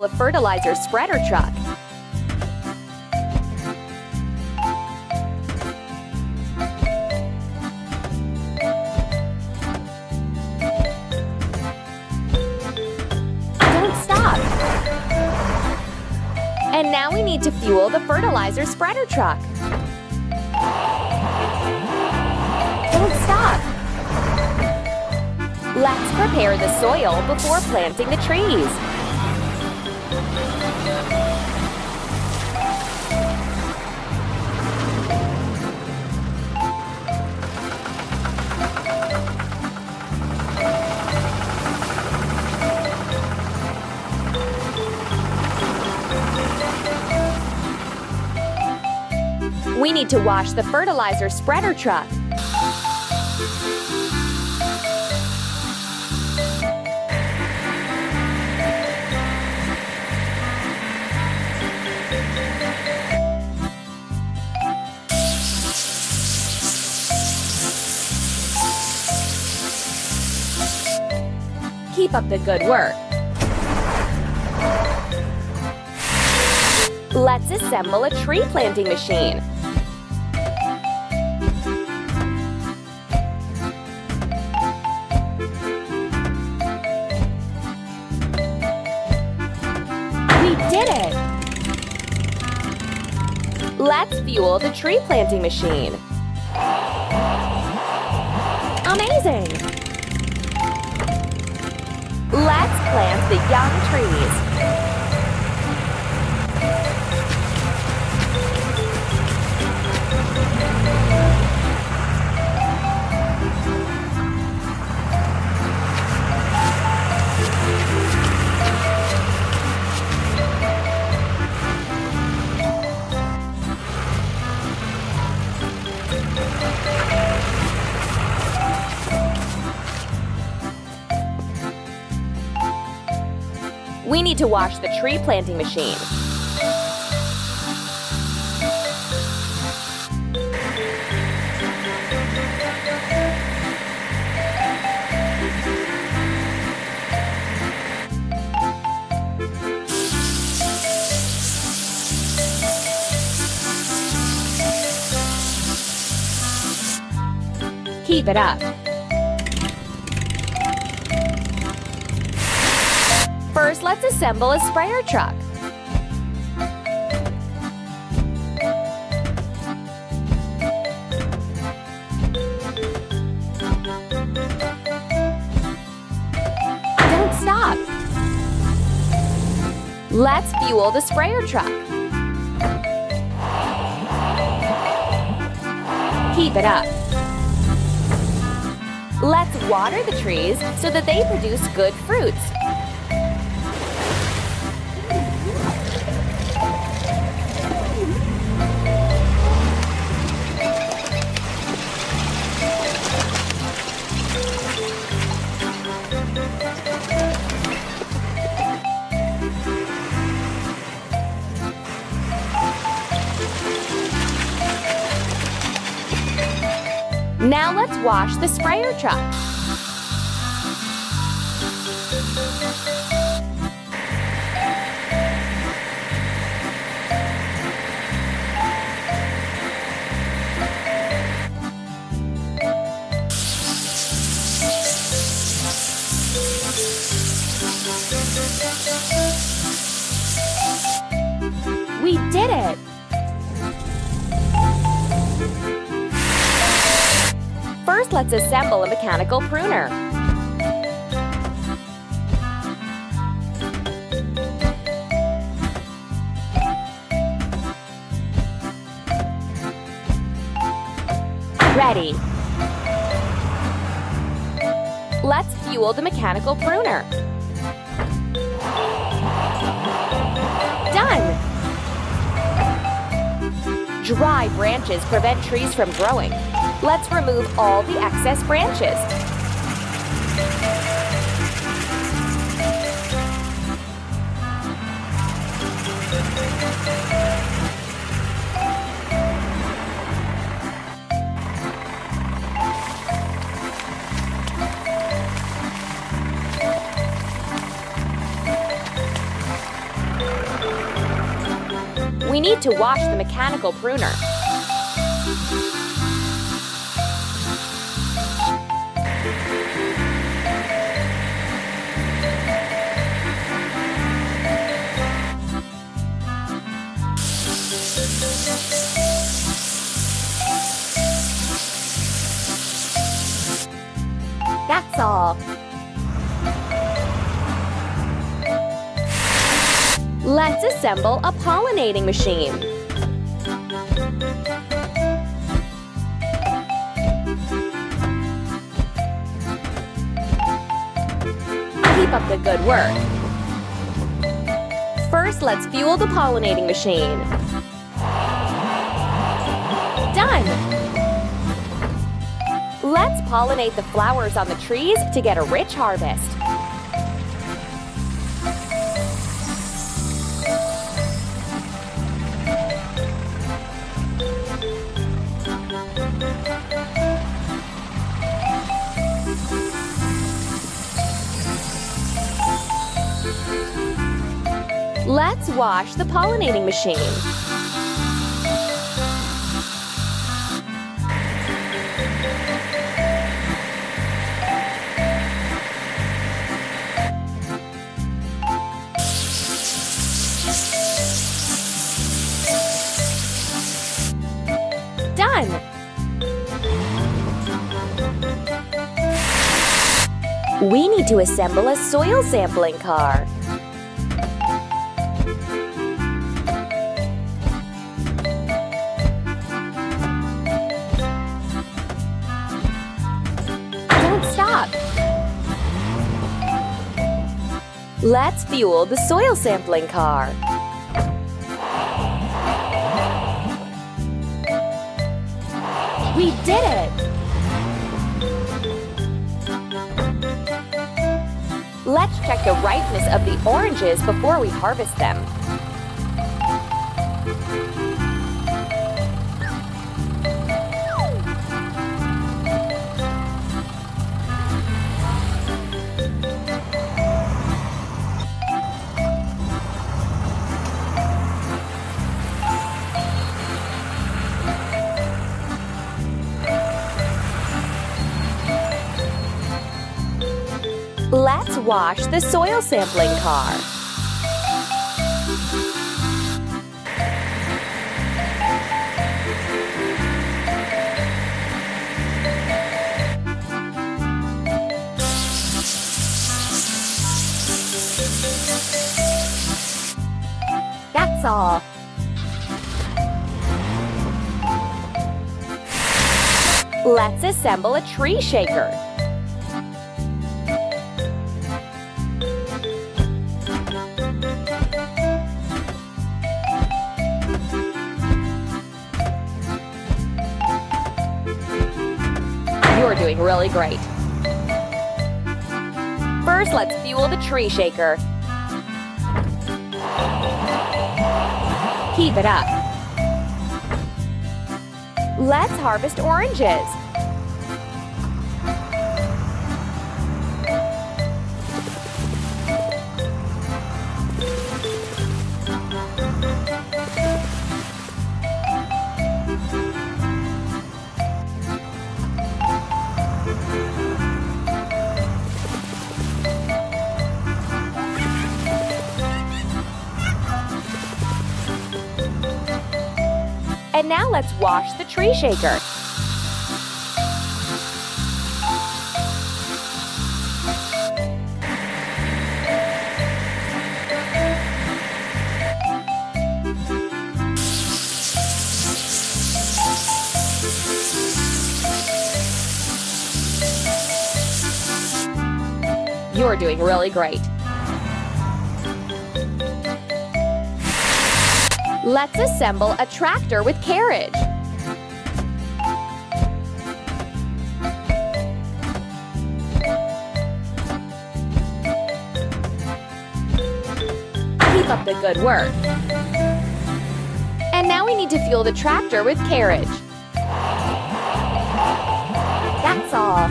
a fertilizer spreader truck. Don't stop. And now we need to fuel the fertilizer spreader truck. Don't stop. Let's prepare the soil before planting the trees. We need to wash the fertilizer spreader truck. Keep up the good work. Let's assemble a tree planting machine. We did it! Let's fuel the tree planting machine. Amazing! Let's plant the young trees. To wash the tree planting machine. Keep it up. Assemble a sprayer truck. Don't stop. Let's fuel the sprayer truck. Keep it up. Let's water the trees so that they produce good fruits. Now let's wash the sprayer truck. We did it! First, let's assemble a mechanical pruner. Ready. Let's fuel the mechanical pruner. Done! Dry branches prevent trees from growing. Let's remove all the excess branches. We need to wash the mechanical pruner. That's all. Let's assemble a pollinating machine. Keep up the good work. First, let's fuel the pollinating machine. Let's pollinate the flowers on the trees to get a rich harvest. Let's wash the pollinating machine. We need to assemble a soil sampling car. Don't stop! Let's fuel the soil sampling car. We did it! Check the ripeness of the oranges before we harvest them. Let's wash the soil sampling car. That's all. Let's assemble a tree shaker. Really great. First, let's fuel the tree shaker. Keep it up. Let's harvest oranges. And now let's wash the tree shaker. You're doing really great. Let's assemble a tractor with carriage. Keep up the good work. And now we need to fuel the tractor with carriage. That's all.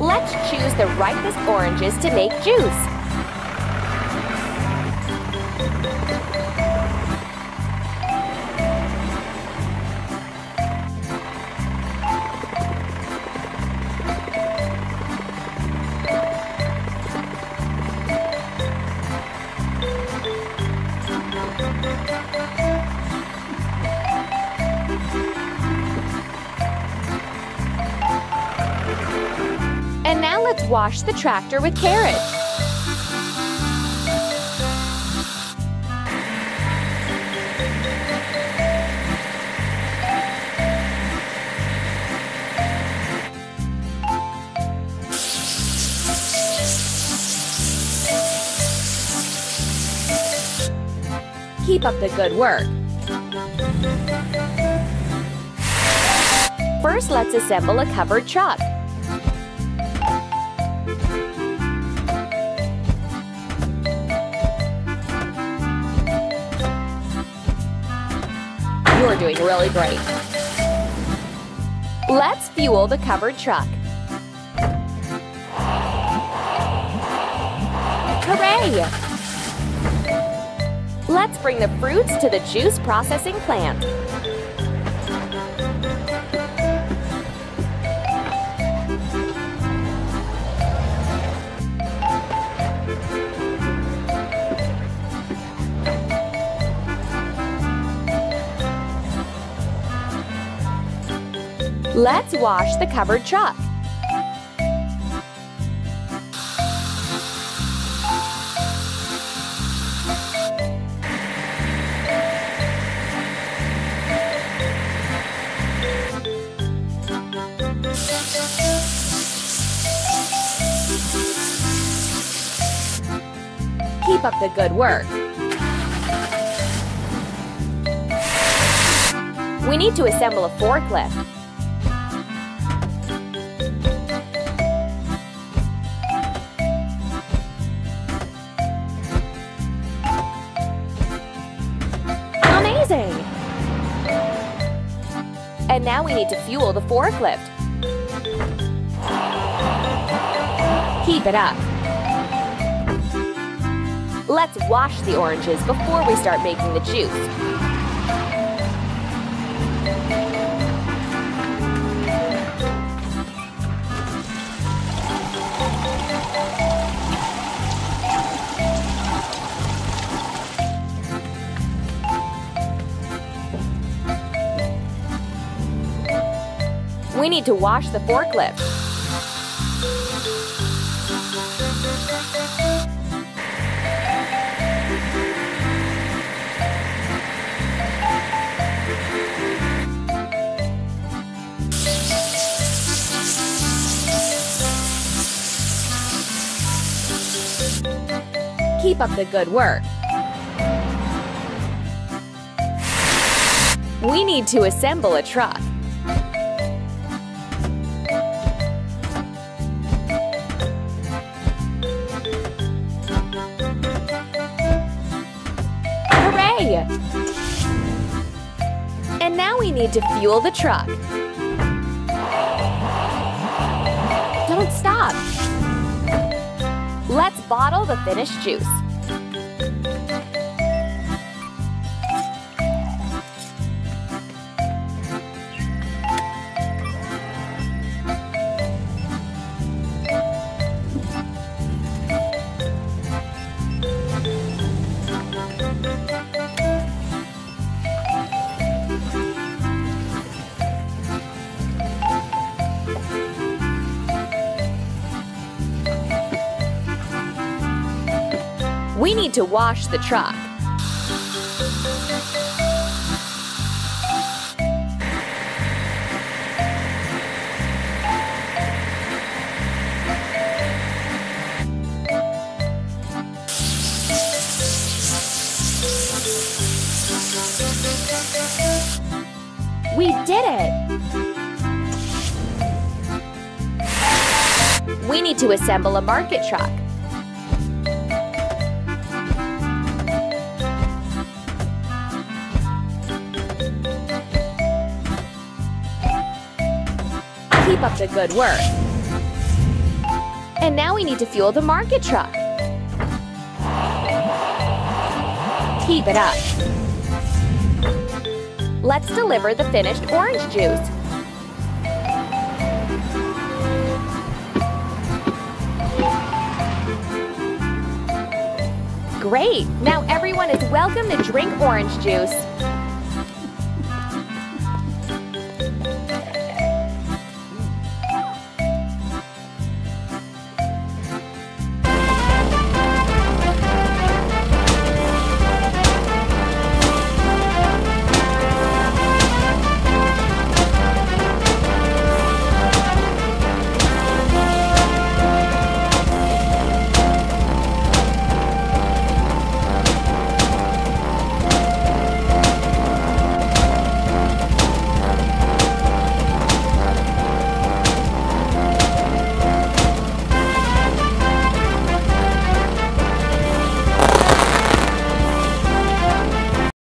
Let's choose the ripest oranges to make juice. The tractor with carriage. Keep up the good work. First, let's assemble a covered truck. You're doing really great. Let's fuel the covered truck. Hooray! Let's bring the fruits to the juice processing plant. Let's wash the covered truck. Keep up the good work. We need to assemble a forklift. And now we need to fuel the forklift. Keep it up. Let's wash the oranges before we start making the juice. We need to wash the forklift. Keep up the good work. We need to assemble a truck. Need to fuel the truck. Don't stop. Let's bottle the finished juice. We need to wash the truck. We did it! We need to assemble a market truck. Keep up the good work. And now we need to fuel the market truck. Keep it up. Let's deliver the finished orange juice. Great! Now everyone is welcome to drink orange juice.